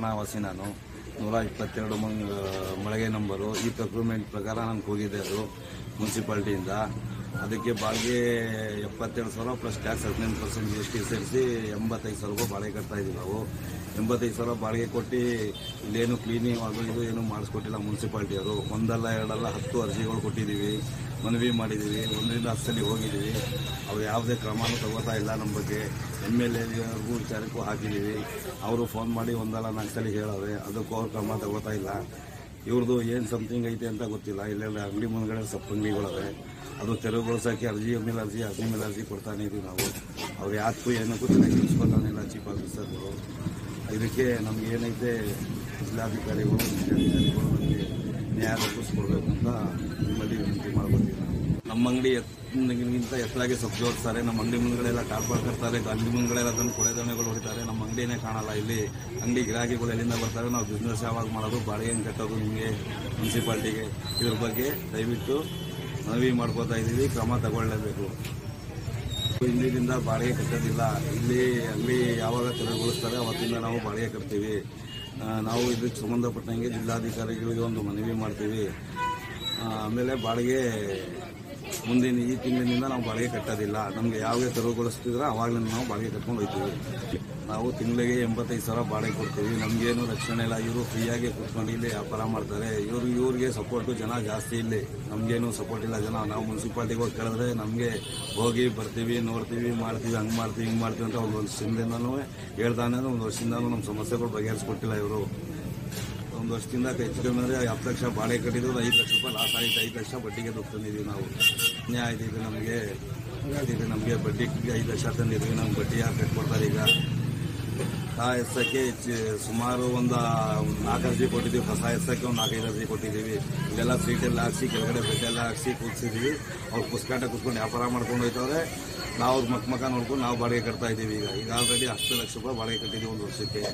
ವಾಸಿ ನಾನು. ನೂರ ಇಪ್ಪತ್ತೆರಡು ಮಳಿಗೆ ನಂಬರು. ಈ ಪ್ರಕ್ರೂಮೆಂಟ್ ಪ್ರಕಾರ ನಾನು ಹೋಗಿದ್ದೆ ಅದು ಮುನ್ಸಿಪಾಲ್ಟಿಯಿಂದ. ಅದಕ್ಕೆ ಬಾಡಿಗೆ ಎಪ್ಪತ್ತೆರಡು ಸಾವಿರ ಪ್ಲಸ್ ಟ್ಯಾಕ್ಸ್ ಹದಿನೆಂಟು ಪರ್ಸೆಂಟ್ ಜಿ ಎಸ್ ಟಿ ಸೇರಿಸಿ ಎಂಬತ್ತೈದು ಸಾವಿರ ರೂಪಾಯಿ ಬಾಡಿಗೆ ಕಟ್ತಾ ಇದ್ದೀವಿ ನಾವು. ಎಂಬತ್ತೈದು ಸಾವಿರ ಬಾಡಿಗೆ ಕೊಟ್ಟು ಇಲ್ಲೇನು ಕ್ಲೀನಿಂಗ್ ಅದು ಇದು ಏನು ಮಾಡಿಸ್ಕೊಟ್ಟಿಲ್ಲ ಮುನ್ಸಿಪಾಲ್ಟಿಯವರು ಒಂದಲ್ಲ ಎರಡಲ್ಲ ಹತ್ತು ಅರ್ಜಿಗಳು ಕೊಟ್ಟಿದ್ದೀವಿ. ಮನವಿ ಮಾಡಿದ್ದೀವಿ. ಒಂದರಿಂದ ಹತ್ತು ಸಲ ಹೋಗಿದ್ದೀವಿ. ಅವ್ರು ಯಾವುದೇ ಕ್ರಮನೂ ತಗೋತಾ ಇಲ್ಲ ನಮ್ಮ ಬಗ್ಗೆ. ಎಂ ಎಲ್ ಎಗೂ ವಿಚಾರಕ್ಕೂ ಹಾಕಿದ್ದೀವಿ. ಅವರು ಫೋನ್ ಮಾಡಿ ಒಂದಲ್ಲ ನಾಲ್ಕು ಸಲ ಹೇಳವ್ರೆ. ಅದಕ್ಕೂ ಅವ್ರು ಕ್ರಮ ತಗೋತಾ ಇಲ್ಲ. ಇವ್ರದ್ದು ಏನು ಸಮಥಿಂಗ್ ಐತೆ ಅಂತ ಗೊತ್ತಿಲ್ಲ. ಇಲ್ಲೆಲ್ಲ ಅಂಗಡಿ ಮುಂದ್ಗಡೆ ಸಪ್ಪಂಗಿಗಳವೆ ಅದು ತೆರವುಗೊಳಿಸೋಕ್ಕೆ ಅರ್ಜಿ, ಮೇಲೆ ಅರ್ಜಿ ಅರ್ಜಿ ಮೇಲೆ ಅರ್ಜಿ ಕೊಡ್ತಾನೆ ಇದೀವಿ ನಾವು. ಅವ್ರು ಯಾಕೂ ಏನಕ್ಕೂ ಚೆನ್ನಾಗಿ ತಿಳಿಸ್ಕೊತಾನಿಲ್ಲ ಚೀಫ್ ಆಫೀಸರ್ಗಳು ಇದಕ್ಕೆ ನಮ್ಗೆ ಏನೈತೆ ಜಿಲ್ಲಾಧಿಕಾರಿಗಳು ನಮಗೆ ನ್ಯಾಯ ರೂಪಿಸ್ಕೊಡ್ಬೇಕು ಅಂತ ನಿಮ್ಮಲ್ಲಿ ವಿನಂತಿ ನಾವು ನಮ್ಮ ಅಂಗಡಿ ಎತ್ತಿನಗಿಂತ ಎತ್ತರಾಗಿ ಸೊಪ್ಪು ಜೋಡಿಸ್ತಾರೆ ನಮ್ಮ ಅಂಗಡಿ ಮುಂದ್ಗಡೆ ಎಲ್ಲ ಕಾರ್ಪಾಡ್ ಕಟ್ತಾರೆ ಅಂಗಡಿ ಮುಂದ್ಗಡೆ ಎಲ್ಲ ತಂದು ಕೊಳೆದೊಣೆಗಳು ಹೊಡಿತಾರೆ, ನಮ್ಮ ಅಂಗಡಿನೇ ಕಾಣಲ್ಲ ಇಲ್ಲಿ. ಅಂಗಡಿ ಗಿರಾಕಿಗಳು ಎಲ್ಲಿಂದ ಬರ್ತಾರೆ ನಾವು ಬಿಸ್ನೆಸ್ ಯಾವಾಗ ಮಾಡೋದು, ಬಾಡಿಗೆ ಕಟ್ಟೋದು ನಿಮಗೆ ಮುನ್ಸಿಪಾಲ್ಟಿಗೆ ಇದ್ರ ಬಗ್ಗೆ ದಯವಿಟ್ಟು ಮನವಿ ಮಾಡ್ಕೋತಾ ಇದ್ದೀವಿ, ಕ್ರಮ ತಗೊಳ್ಳೇಬೇಕು. ಇಂದಿನಿಂದ ಬಾಡಿಗೆ ಕಟ್ಟೋದಿಲ್ಲ. ಇಲ್ಲಿ ಅಂಗಡಿ ಯಾವಾಗ ತೆರವುಗೊಳಿಸ್ತಾರೆ, ಅವತ್ತಿಂದ ನಾವು ಬಾಡಿಗೆ ಕಟ್ತೀವಿ. ನಾವು ಇದಕ್ಕೆ ಸಂಬಂಧಪಟ್ಟಂಗೆ ಜಿಲ್ಲಾಧಿಕಾರಿಗಳಿಗೆ ಒಂದು ಮನವಿ ಮಾಡ್ತೀವಿ. ಆಮೇಲೆ ಬಾಡಿಗೆ ಮುಂದಿನ ಈ ತಿಂಗಳಿನಿಂದ ನಾವು ಬಾಡಿಗೆ ಕಟ್ಟೋದಿಲ್ಲ. ನಮಗೆ ಯಾವಾಗ ತೆರವುಗೊಳಿಸ್ತಿದ್ರೆ ಅವಾಗಲೇ ನಾವು ಬಾಡಿಗೆ ಕಟ್ಕೊಂಡು ಹೋಗ್ತೀವಿ ನಾವು ತಿಂಗಳಿಗೆ ಎಂಬತ್ತೈದು ಸಾವಿರ ಬಾಡಿಗೆ ಕೊಡ್ತೀವಿ. ನಮಗೇನು ರಕ್ಷಣೆ ಇಲ್ಲ. ಇವರು ಫ್ರೀಯಾಗಿ ಕೂತ್ಕೊಂಡು ಇಲ್ಲಿ ವ್ಯಾಪಾರ ಮಾಡ್ತಾರೆ. ಇವರು, ಇವ್ರಿಗೆ ಸಪೋರ್ಟು ಜನ ಜಾಸ್ತಿ ಇಲ್ಲಿ. ನಮಗೇನು ಸಪೋರ್ಟ್ ಇಲ್ಲ ಜನ. ನಾವು ಮುನ್ಸಿಪಾಲ್ಟಿಗೆ ಹೋಗಿ ಕೇಳಿದ್ರೆ ನಮಗೆ ಹೋಗಿ ಬರ್ತೀವಿ, ನೋಡ್ತೀವಿ, ಮಾಡ್ತೀವಿ, ಹಂಗೆ ಮಾಡ್ತೀವಿ, ಹಿಂಗೆ ಮಾಡ್ತೀವಿ ಅಂತ ಒಂದು ವರ್ಷದಿಂದನೂ ಹೇಳ್ತಾನೆ ಒಂದು ವರ್ಷದಿಂದನೂ ನಮ್ಮ ಸಮಸ್ಯೆಗಳು ಬಗೆಹರಿಸ್ಕೊಟ್ಟಿಲ್ಲ ಇವರು. ಒಂದು ವರ್ಷದಿಂದ ಹೆಚ್ಚು ಕಮ್ಮಿ ಅಂದರೆ ಹತ್ತು ಲಕ್ಷ ಬಾಡಿಗೆ ಕಟ್ಟಿದ್ರು, ಐದು ಲಕ್ಷ ರೂಪಾಯಿ ಲಾಸ್ ಆಗಿತ್ತು ಐದು ಲಕ್ಷ ಬಡ್ಡಿಗೆ ದುಡ್ಡು ತಂದಿದ್ದೀವಿ ನಾವು. ನ್ಯಾಯ ಇದೆ ನಮಗೆ ಇದು ನಮಗೆ ಬಡ್ಡಿ ಐದು ಲಕ್ಷ ತಂದಿದ್ವಿ ನಮ್ಗೆ ಬಡ್ಡಿ ಯಾರು ಕಟ್ಕೊಡ್ತಾರೆ ಈಗ? ಆ ಎಸ್ಸಕ್ಕೆ ಸುಮಾರು ಒಂದು ನಾಲ್ಕು ಅರ್ಜಿ ಕೊಟ್ಟಿದ್ದೀವಿ. ಹೊಸ ಎಸ್ಸಕ್ಕೆ ಒಂದು ನಾಲ್ಕೈದು ಅರ್ಜಿ ಕೊಟ್ಟಿದ್ದೀವಿ. ಇಲ್ಲೆಲ್ಲ ಸೀಟೆಲ್ಲ ಹಾಕ್ಸಿ, ಕೆಳಗಡೆ ಬೆಡ್ಡೆಲ್ಲ ಹಾಕ್ಸಿ ಕೂರಿಸಿದ್ವಿ ಅವ್ರು ಕುಸ್ಕಾಟ ಕೂತ್ಕೊಂಡು ವ್ಯಾಪಾರ ಮಾಡ್ಕೊಂಡು ಹೋಯ್ತವ್ರೆ. ನಾವು ಅವ್ರ ಮಕ್ಕ ಮಕ್ಕ ನೋಡ್ಕೊಂಡು ನಾವು ಬಾಡಿಗೆ ಕಟ್ತಾ ಇದ್ದೀವಿ ಈಗ. ಈಗ ಆಲ್ರೆಡಿ ಹತ್ತು ಲಕ್ಷ ರೂಪಾಯಿ ಬಾಡಿಗೆ ಕಟ್ಟಿದ್ದೀವಿ ಒಂದು ವರ್ಷಕ್ಕೆ.